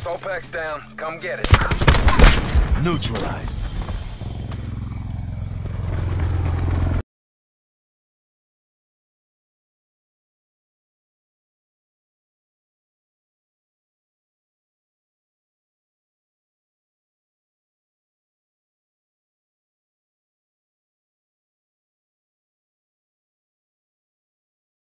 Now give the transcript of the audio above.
Soulpack's down. Come get it. Neutralized.